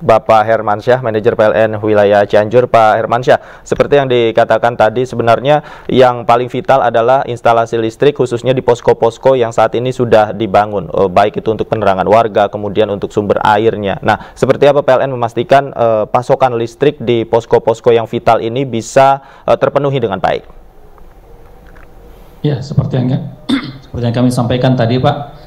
Bapak Hermansyah, manajer PLN wilayah Cianjur. Pak Hermansyah, seperti yang dikatakan tadi, sebenarnya yang paling vital adalah instalasi listrik, khususnya di posko-posko yang saat ini sudah dibangun, eh, baik itu untuk penerangan warga, kemudian untuk sumber airnya. Nah, seperti apa PLN memastikan uh, pasokan listrik di posko-posko yang vital ini bisa uh, terpenuhi dengan baik? Ya, seperti yang seperti yang kami sampaikan tadi, Pak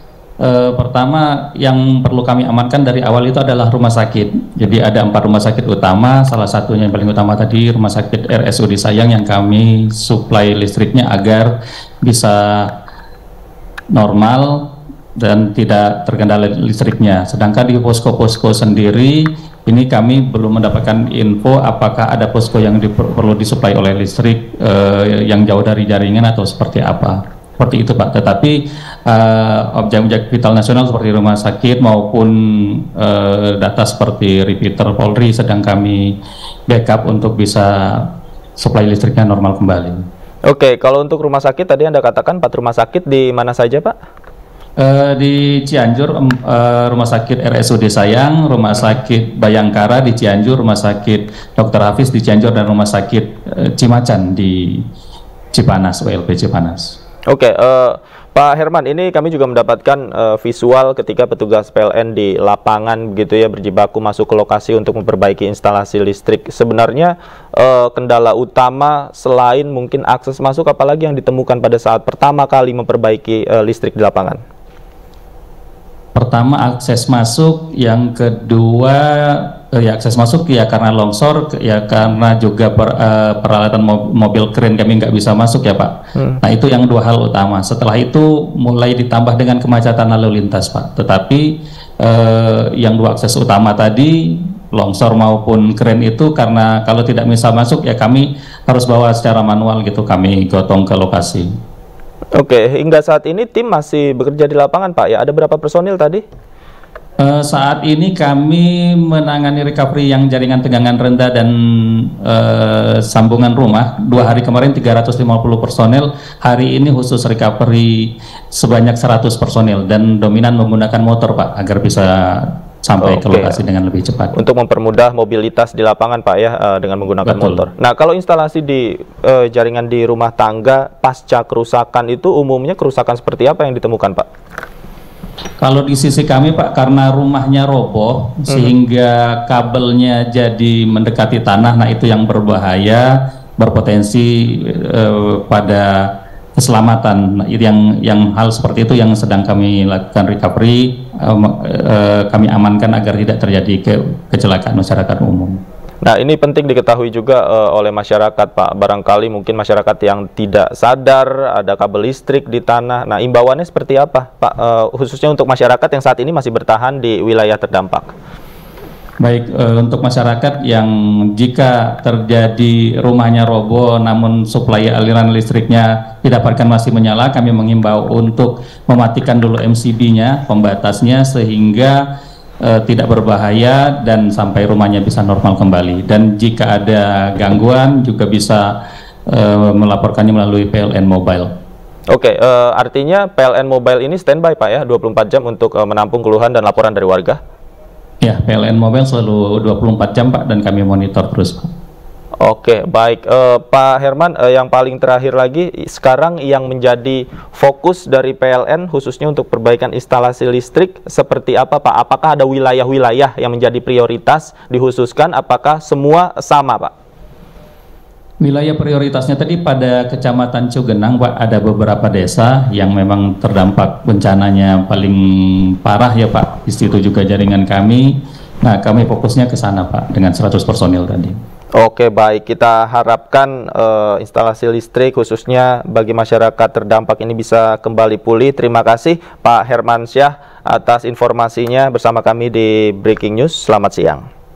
E, pertama yang perlu kami amankan dari awal itu adalah rumah sakit. Jadi ada empat rumah sakit utama, salah satunya yang paling utama tadi rumah sakit RSUD Sayang yang kami suplai listriknya agar bisa normal dan tidak terkendala listriknya. Sedangkan di posko-posko sendiri ini kami belum mendapatkan info apakah ada posko yang perlu disuplai oleh listrik e, yang jauh dari jaringan atau seperti apa seperti itu Pak. Tetapi uh, objek-objek vital nasional seperti rumah sakit maupun uh, data seperti repeater Polri sedang kami backup untuk bisa supply listriknya normal kembali. Oke, kalau untuk rumah sakit tadi Anda katakan empat rumah sakit di mana saja Pak? Uh, di Cianjur uh, rumah sakit RSUD Sayang, rumah sakit Bayangkara di Cianjur, rumah sakit Dr. Hafiz di Cianjur dan rumah sakit uh, Cimacan di Cipanas, WLP Cipanas. Oke, okay, uh, eh, Pak Herman, ini kami juga mendapatkan uh, visual ketika petugas PLN di lapangan begitu ya berjibaku masuk ke lokasi untuk memperbaiki instalasi listrik. Sebenarnya uh, kendala utama selain mungkin akses masuk apalagi yang ditemukan pada saat pertama kali memperbaiki uh, listrik di lapangan? Pertama akses masuk, yang kedua ya akses masuk ya karena longsor ya karena juga per, uh, peralatan mobil keren kami nggak bisa masuk ya pak. Hmm. Nah itu yang dua hal utama. Setelah itu mulai ditambah dengan kemacetan lalu lintas pak. Tetapi uh, yang dua akses utama tadi longsor maupun keren itu karena kalau tidak bisa masuk ya kami harus bawa secara manual gitu kami gotong ke lokasi. Oke, hingga saat ini tim masih bekerja di lapangan Pak ya. Ada berapa personil tadi? Uh, saat ini kami menangani recovery yang jaringan tegangan rendah dan uh, sambungan rumah. Dua hari kemarin 350 personel, hari ini khusus recovery sebanyak 100 personel dan dominan menggunakan motor Pak agar bisa sampai Oke. ke lokasi dengan lebih cepat. Untuk mempermudah mobilitas di lapangan Pak ya uh, dengan menggunakan Betul. motor. Nah kalau instalasi di uh, jaringan di rumah tangga pasca kerusakan itu umumnya kerusakan seperti apa yang ditemukan Pak? Kalau di sisi kami Pak, karena rumahnya roboh hmm. sehingga kabelnya jadi mendekati tanah, nah itu yang berbahaya, berpotensi eh, pada keselamatan. Nah, itu yang yang hal seperti itu yang sedang kami lakukan recovery, eh, eh, kami amankan agar tidak terjadi ke, kecelakaan masyarakat umum. Nah, ini penting diketahui juga uh, oleh masyarakat, Pak. Barangkali mungkin masyarakat yang tidak sadar ada kabel listrik di tanah. Nah, imbauannya seperti apa, Pak? Uh, khususnya untuk masyarakat yang saat ini masih bertahan di wilayah terdampak. Baik, uh, untuk masyarakat yang jika terjadi rumahnya roboh namun suplai aliran listriknya didapatkan masih menyala, kami mengimbau untuk mematikan dulu MCB-nya, pembatasnya sehingga uh, tidak berbahaya dan sampai rumahnya bisa normal kembali. Dan jika ada gangguan juga bisa uh, melaporkannya melalui PLN Mobile. Oke, okay, uh, eh, artinya PLN Mobile ini standby Pak ya, 24 jam untuk uh, menampung keluhan dan laporan dari warga? Ya, PLN Mobile selalu 24 jam Pak dan kami monitor terus Pak. Oke, baik uh, Pak Herman, uh, yang paling terakhir lagi sekarang yang menjadi fokus dari PLN khususnya untuk perbaikan instalasi listrik seperti apa Pak? Apakah ada wilayah-wilayah yang menjadi prioritas dikhususkan? Apakah semua sama Pak? Wilayah prioritasnya tadi pada Kecamatan Cugenang Pak ada beberapa desa yang memang terdampak bencananya paling parah ya Pak. Di situ juga jaringan kami. Nah, kami fokusnya ke sana Pak dengan 100 personil tadi. Oke baik kita harapkan uh, instalasi listrik khususnya bagi masyarakat terdampak ini bisa kembali pulih. Terima kasih Pak Herman Syah atas informasinya bersama kami di Breaking News. Selamat siang.